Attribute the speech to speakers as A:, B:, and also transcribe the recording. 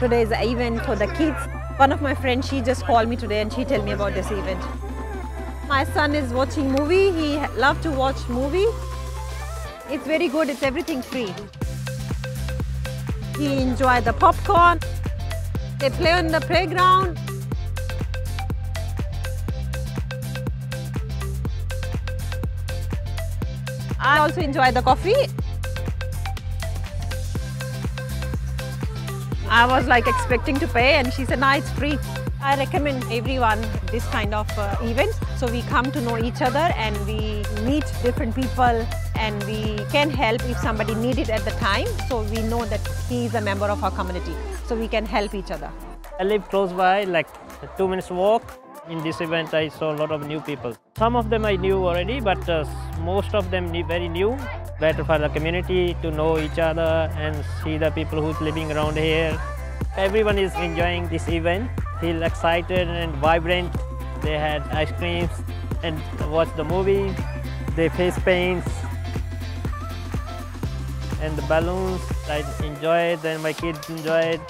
A: Today is an event for the kids. One of my friends, she just called me today and she tell me about this event. My son is watching movie. He love to watch movie. It's very good. It's everything free. He enjoy the popcorn. They play on the playground. I also enjoy the coffee. I was like expecting to pay and she said, nah, it's free. I recommend everyone this kind of uh, event. So we come to know each other and we meet different people and we can help if somebody need it at the time. So we know that he is a member of our community. So we can help each other.
B: I live close by, like two minutes walk. In this event, I saw a lot of new people. Some of them I knew already, but uh, most of them very new. Better for the community to know each other and see the people who's living around here. Everyone is enjoying this event, feel excited and vibrant. They had ice creams and watched the movie. They face paints and the balloons. I enjoyed and my kids enjoyed.